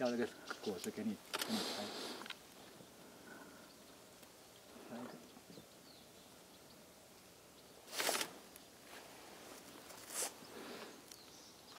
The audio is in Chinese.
叫这个果子给你，给你开。